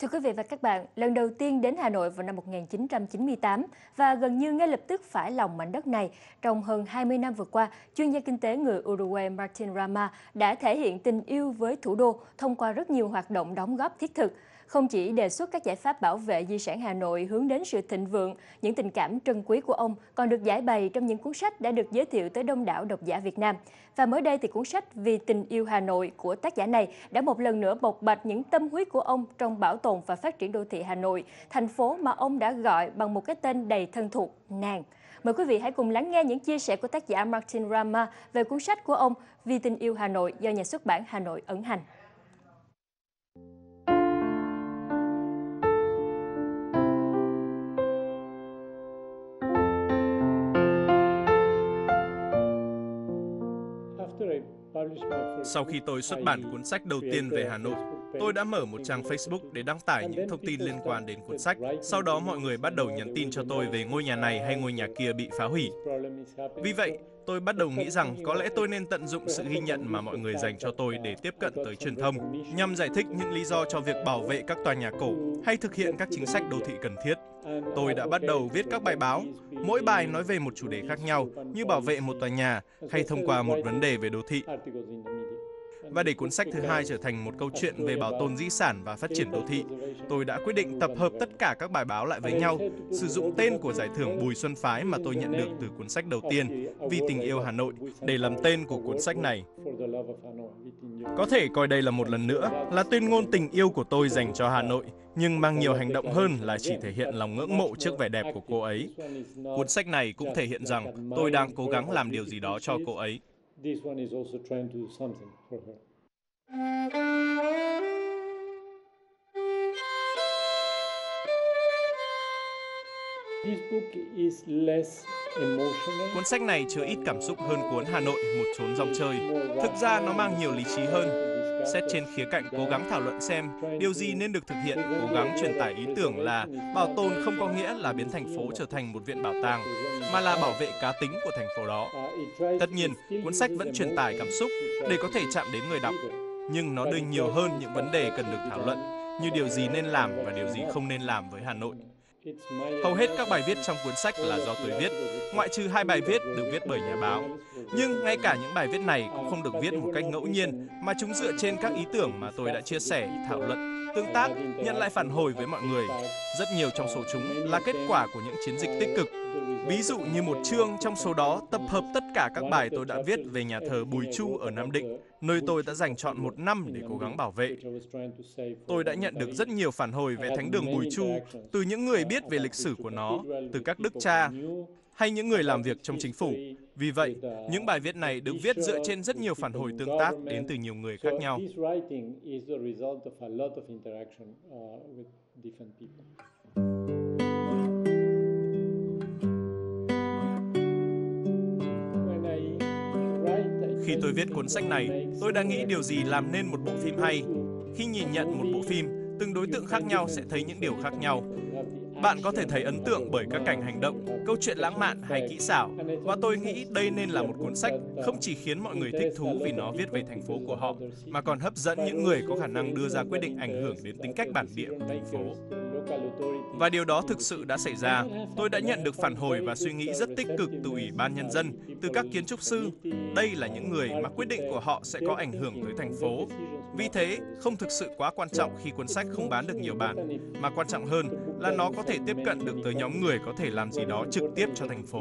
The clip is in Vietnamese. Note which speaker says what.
Speaker 1: thưa quý vị và các bạn, lần đầu tiên đến Hà Nội vào năm 1998 và gần như ngay lập tức phải lòng mảnh đất này, trong hơn 20 năm vừa qua, chuyên gia kinh tế người Uruguay Martin Rama đã thể hiện tình yêu với thủ đô thông qua rất nhiều hoạt động đóng góp thiết thực không chỉ đề xuất các giải pháp bảo vệ di sản Hà Nội hướng đến sự thịnh vượng, những tình cảm trân quý của ông còn được giải bày trong những cuốn sách đã được giới thiệu tới đông đảo độc giả Việt Nam. Và mới đây thì cuốn sách Vì tình yêu Hà Nội của tác giả này đã một lần nữa bộc bạch những tâm huyết của ông trong bảo tồn và phát triển đô thị Hà Nội, thành phố mà ông đã gọi bằng một cái tên đầy thân thuộc, nàng. Mời quý vị hãy cùng lắng nghe những chia sẻ của tác giả Martin Rama về cuốn sách của ông Vì tình yêu Hà Nội do nhà xuất bản Hà Nội ấn hành.
Speaker 2: Sau khi tôi xuất bản cuốn sách đầu tiên về Hà Nội, tôi đã mở một trang Facebook để đăng tải những thông tin liên quan đến cuốn sách. Sau đó mọi người bắt đầu nhắn tin cho tôi về ngôi nhà này hay ngôi nhà kia bị phá hủy. Vì vậy, tôi bắt đầu nghĩ rằng có lẽ tôi nên tận dụng sự ghi nhận mà mọi người dành cho tôi để tiếp cận tới truyền thông, nhằm giải thích những lý do cho việc bảo vệ các tòa nhà cổ hay thực hiện các chính sách đô thị cần thiết. Tôi đã bắt đầu viết các bài báo, mỗi bài nói về một chủ đề khác nhau như bảo vệ một tòa nhà hay thông qua một vấn đề về đô thị và để cuốn sách thứ hai trở thành một câu chuyện về bảo tồn di sản và phát triển đô thị, tôi đã quyết định tập hợp tất cả các bài báo lại với nhau, sử dụng tên của giải thưởng Bùi Xuân Phái mà tôi nhận được từ cuốn sách đầu tiên, Vì tình yêu Hà Nội, để làm tên của cuốn sách này. Có thể coi đây là một lần nữa là tuyên ngôn tình yêu của tôi dành cho Hà Nội, nhưng mang nhiều hành động hơn là chỉ thể hiện lòng ngưỡng mộ trước vẻ đẹp của cô ấy. Cuốn sách này cũng thể hiện rằng tôi đang cố gắng làm điều gì đó cho cô ấy this one is also trying to do something for her. This book is less Cuốn sách này chứa ít cảm xúc hơn cuốn Hà Nội, một chốn dòng chơi. Thực ra nó mang nhiều lý trí hơn Xét trên khía cạnh cố gắng thảo luận xem điều gì nên được thực hiện, cố gắng truyền tải ý tưởng là bảo tồn không có nghĩa là biến thành phố trở thành một viện bảo tàng, mà là bảo vệ cá tính của thành phố đó. Tất nhiên, cuốn sách vẫn truyền tải cảm xúc để có thể chạm đến người đọc, nhưng nó đưa nhiều hơn những vấn đề cần được thảo luận, như điều gì nên làm và điều gì không nên làm với Hà Nội. Hầu hết các bài viết trong cuốn sách là do tôi viết, ngoại trừ hai bài viết được viết bởi nhà báo. Nhưng ngay cả những bài viết này cũng không được viết một cách ngẫu nhiên, mà chúng dựa trên các ý tưởng mà tôi đã chia sẻ, thảo luận, tương tác, nhận lại phản hồi với mọi người. Rất nhiều trong số chúng là kết quả của những chiến dịch tích cực Ví dụ như một chương trong số đó tập hợp tất cả các bài tôi đã viết về nhà thờ Bùi Chu ở Nam Định, nơi tôi đã dành chọn một năm để cố gắng bảo vệ. Tôi đã nhận được rất nhiều phản hồi về thánh đường Bùi Chu từ những người biết về lịch sử của nó, từ các đức cha, hay những người làm việc trong chính phủ. Vì vậy, những bài viết này được viết dựa trên rất nhiều phản hồi tương tác đến từ nhiều người khác nhau. Khi tôi viết cuốn sách này, tôi đã nghĩ điều gì làm nên một bộ phim hay. Khi nhìn nhận một bộ phim, từng đối tượng khác nhau sẽ thấy những điều khác nhau. Bạn có thể thấy ấn tượng bởi các cảnh hành động, câu chuyện lãng mạn hay kỹ xảo. Và tôi nghĩ đây nên là một cuốn sách không chỉ khiến mọi người thích thú vì nó viết về thành phố của họ, mà còn hấp dẫn những người có khả năng đưa ra quyết định ảnh hưởng đến tính cách bản địa của thành phố. Và điều đó thực sự đã xảy ra. Tôi đã nhận được phản hồi và suy nghĩ rất tích cực từ Ủy ban Nhân dân, từ các kiến trúc sư. Đây là những người mà quyết định của họ sẽ có ảnh hưởng tới thành phố. Vì thế, không thực sự quá quan trọng khi cuốn sách không bán được nhiều bản, mà quan trọng hơn là nó có thể tiếp cận được tới nhóm người có thể làm gì đó trực tiếp cho thành phố.